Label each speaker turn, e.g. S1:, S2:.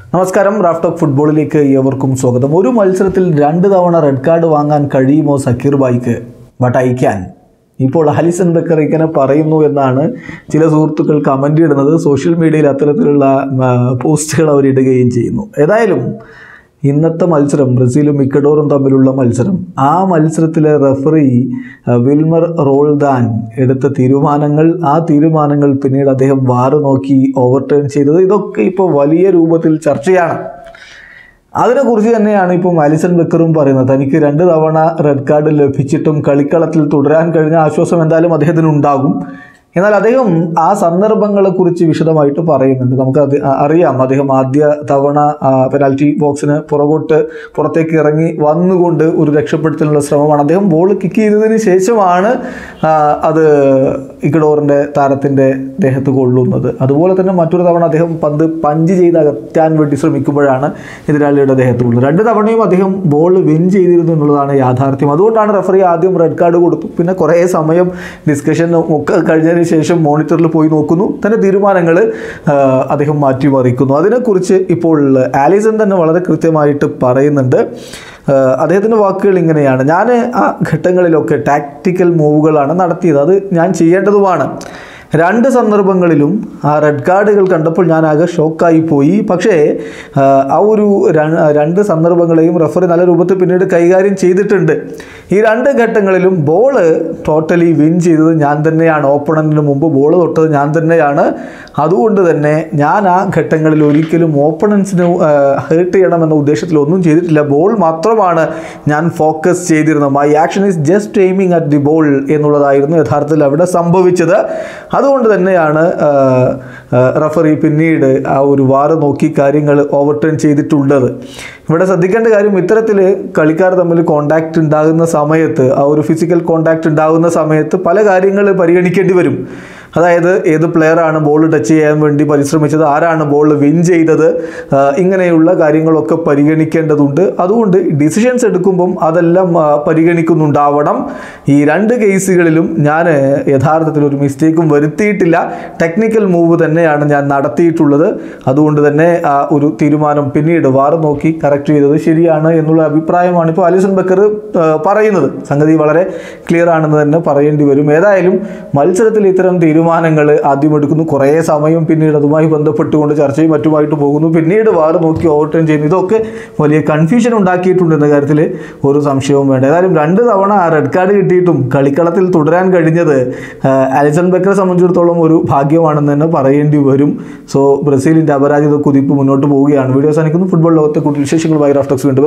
S1: നമസ്കാരം. റാഫ്ടോക്ക് ഫുട്ബോളിലേക്ക് ഏവർക്കും സ്വാഗതം. ഒരു മത്സരത്തിൽ രണ്ട് തവണ റെഡ് കാർഡ് വാങ്ങാൻ കഴിയുമോ സക്കീർ ബായിക്ക് ബട്ട് ഐ ക്യാൻ ഇപ്പോൾ ഹാലിസൺ ബക്കർ ഇങ്ങനെ പറയുന്നു എന്നാണ് ചില സുഹൃത്തുക്കൾ കമന്റ് ഇടുന്നത്. സോഷ്യൽ മീഡിയയിൽ അത്തരത്തിലുള്ള പോസ്റ്റുകൾ അവരിടുകയും ചെയ്യുന്നു. ഏതായാലും ഇന്നത്തെ മത്സരം ബ്രസീലും ഇക്കഡോറും തമ്മിലുള്ള മത്സരം. ആ മത്സരത്തിലെ റഫറി വിൽമർ റോൾദാൻ എടുത്ത തീരുമാനങ്ങൾ ആ തീരുമാനങ്ങൾ പിന്നീട് അദ്ദേഹം വാറ് നോക്കി ഓവർടേൺ ചെയ്തത്. ഇതൊക്കെ ഇപ്പോൾ വലിയ രൂപത്തിൽ ചർച്ചയാണ്. അതിനെക്കുറിച്ച് തന്നെയാണ് ഇപ്പോൾ അലിസൺ ബക്കറും പറയുന്നത്. തനിക്ക് രണ്ട് തവണ റെഡ് കാർഡ് ലഭിച്ചിട്ടും കളിക്കളത്തിൽ തുടരാൻ കഴിഞ്ഞ ആശ്വാസം എന്തായാലും അദ്ദേഹത്തിന് ഉണ്ടാകും എന്നാൽ അദ്ദേഹം ആ സന്ദർഭങ്ങളെക്കുറിച്ച് വിശദമായിട്ട് പറയുന്നുണ്ട്. നമുക്ക് അത് അറിയാം. അദ്ദേഹം ആദ്യ തവണ പെനാൽറ്റി ബോക്സിന് പുറകോട്ട് പുറത്തേക്ക് ഇറങ്ങി വന്നുകൊണ്ട് ഒരു രക്ഷപ്പെടുത്തലിനുള്ള ശ്രമമാണ്. അദ്ദേഹം ബോൾ കിക്ക് ചെയ്തതിന് ശേഷമാണ് അത് ഇക്കഡോറിന്റെ താരത്തിന്റെ ദേഹത്ത് കൊള്ളുന്നത്. അതുപോലെ തന്നെ മറ്റൊരു തവണ അദ്ദേഹം പന്ത് പഞ്ച് ചെയ്ത് അകറ്റാൻ വേണ്ടി ശ്രമിക്കുമ്പോഴാണ് എതിരാളിയുടെ ദേഹത്ത് കൊള്ളുന്നത്. രണ്ട് തവണയും അദ്ദേഹം ബോൾ വിൻ ചെയ്തിരുന്നു എന്നുള്ളതാണ് യാഥാർത്ഥ്യം. അതുകൊണ്ടാണ് റെഫറി ആദ്യം റെഡ് കാർഡ് കൊടുത്തു. പിന്നെ കുറേ സമയം ഡിസ്കഷൻ ഒക്കെ കഴിഞ്ഞതിന് ശേഷം മോണിറ്ററിൽ പോയി നോക്കുന്നു. തന്റെ തീരുമാനങ്ങൾ അദ്ദേഹം മാറ്റിമറിക്കുന്നു. അതിനെക്കുറിച്ച് ഇപ്പോൾ ആലിസൺ തന്നെ വളരെ കൃത്യമായിട്ട് പറയുന്നുണ്ട്. അദ്ദേഹത്തിന്റെ വാക്കുകൾ ഇങ്ങനെയാണ്. ഞാൻ ആ ഘട്ടങ്ങളിലൊക്കെ ടാക്ടിക്കൽ മൂവുകളാണ് നടത്തിയത്. അത് ഞാൻ ചെയ്യേണ്ടതുമാണ്. രണ്ട് സന്ദർഭങ്ങളിലും ആ റെഡ് കാർഡുകൾ കണ്ടപ്പോൾ ഞാൻ ആകെ ഷോക്കായി പോയി പക്ഷേ ആ, ഒരു രണ്ട് സന്ദർഭങ്ങളെയും റഫറി നല്ല രൂപത്തിൽ പിന്നീട് കൈകാര്യം ചെയ്തിട്ടുണ്ട്. ഈ രണ്ട് ഘട്ടങ്ങളിലും ബോൾ ടോട്ടലി വിൻ ചെയ്തത് ഞാൻ തന്നെയാണ്. ഓപ്പണറിന് മുമ്പ് ബോൾ തൊട്ടത് ഞാൻ തന്നെയാണ്. അതുകൊണ്ട് തന്നെ ഞാൻ ആ ഘട്ടങ്ങളിൽ ഒരിക്കലും ഓപ്പണൻസിന് ഹേർട്ട് ചെയ്യണമെന്ന ഉദ്ദേശത്തിൽ ഒന്നും ചെയ്തിട്ടില്ല. ബോൾ മാത്രമാണ് ഞാൻ ഫോക്കസ് ചെയ്തിരുന്നത്. My action is just aiming at the ball എന്നുള്ളതായിരുന്നു യഥാർത്ഥത്തിൽ അവിടെ സംഭവിച്ചത്. അതുകൊണ്ട് തന്നെയാണ് റഫറി പിന്നീട് ആ ഒരു വാറ് നോക്കി കാര്യങ്ങൾ ഓവർടേൺ ചെയ്തിട്ടുള്ളത്. ഇവിടെ ശ്രദ്ധിക്കേണ്ട കാര്യം ഇത്തരത്തിൽ കളിക്കാർ തമ്മിൽ കോണ്ടാക്റ്റ് ഉണ്ടാകുന്ന സമയത്ത് ആ ഒരു ഫിസിക്കൽ കോണ്ടാക്റ്റ് ഉണ്ടാകുന്ന സമയത്ത് പല കാര്യങ്ങൾ പരിഗണിക്കേണ്ടി വരും. അതായത് ഏത് പ്ലെയറാണ് ബോൾ ടച്ച് ചെയ്യാൻ വേണ്ടി പരിശ്രമിച്ചത് ആരാണ് ബോൾ വിൻ ചെയ്തത് ഇങ്ങനെയുള്ള കാര്യങ്ങളൊക്കെ പരിഗണിക്കേണ്ടതുണ്ട്. അതുകൊണ്ട് ഡിസിഷൻസ് എടുക്കുമ്പം അതെല്ലാം പരിഗണിക്കുന്നുണ്ടാവണം. ഈ രണ്ട് കേസുകളിലും ഞാൻ യഥാർത്ഥത്തിൽ ഒരു മിസ്റ്റേക്കും വരുത്തിയിട്ടില്ല. ടെക്നിക്കൽ മൂവ് തന്നെയാണ് ഞാൻ നടത്തിയിട്ടുള്ളത്. അതുകൊണ്ട് തന്നെ ആ ഒരു തീരുമാനം പിന്നീട് വാർ നോക്കി കറക്റ്റ് ചെയ്തത് ശരിയാണ് എന്നുള്ള അഭിപ്രായമാണ് ഇപ്പോൾ അലിസൺ ബക്കർ പറയുന്നത്. സംഗതി വളരെ ക്ലിയർ ആണെന്ന് തന്നെ പറയേണ്ടി വരും. ഏതായാലും മത്സരത്തിൽ ഇത്തരം തീരുമാനങ്ങൾ ആദ്യം എടുക്കുന്നു കുറേ സമയം പിന്നീട് അതുമായി ബന്ധപ്പെട്ടുകൊണ്ട് ചർച്ചയും മറ്റുമായിട്ട് പോകുന്നു. പിന്നീട് വാർ നോക്കി ഓവർടേൺ ചെയ്യുന്നു. ഇതൊക്കെ വലിയ കൺഫ്യൂഷൻ ഉണ്ടാക്കിയിട്ടുണ്ട് എന്ന കാര്യത്തിൽ ഒരു സംശയവും വേണ്ട. ഏതായാലും രണ്ട് തവണ റെഡ് കാർഡ് കിട്ടിയിട്ടും കളിക്കളത്തിൽ തുടരാൻ കഴിഞ്ഞത് അലിസൺ ബക്കറെ സംബന്ധിച്ചിടത്തോളം ഒരു ഭാഗ്യമാണെന്ന് തന്നെ പറയേണ്ടി വരും. സോ ബ്രസീലിന്റെ അപരാജിത കുതിപ്പ് മുന്നോട്ട് പോവുകയാണ്. വീഡിയോസ് അവസാനിക്കുന്നു. ഫുട്ബോൾ ലോകത്തെ കൂടുതൽ വിശേഷങ്ങളുമായി റാഫ്റ്റോക്സ് വീണ്ടും